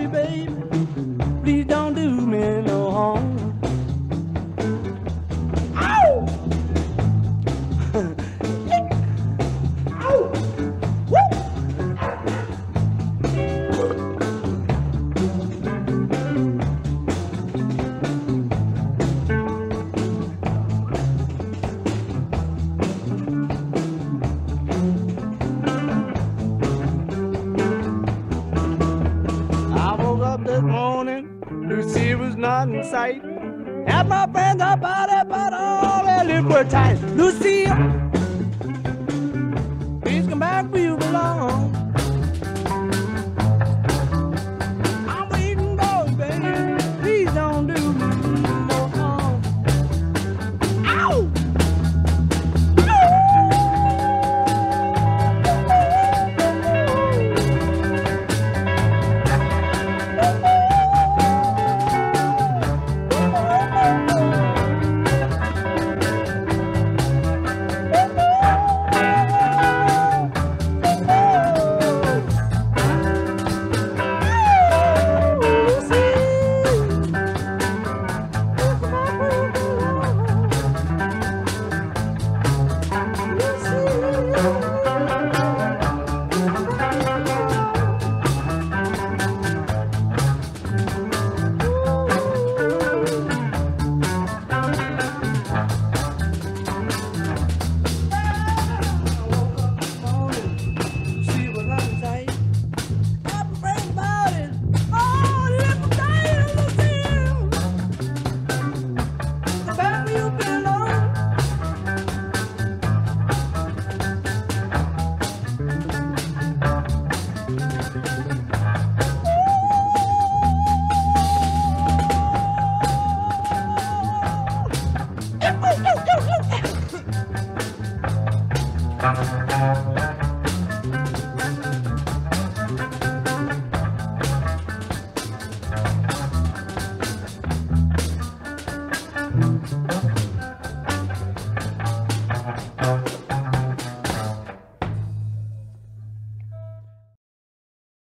you, baby. Please don't Lucy was not in sight. Had my friends about it, but all their lips were tight. Lucy, please come back where you belong. I'm waiting baby. Please don't do me no harm. Ow! See what I'm saying? I'm afraid about it. Oh, little thing, little thing. The back you belong.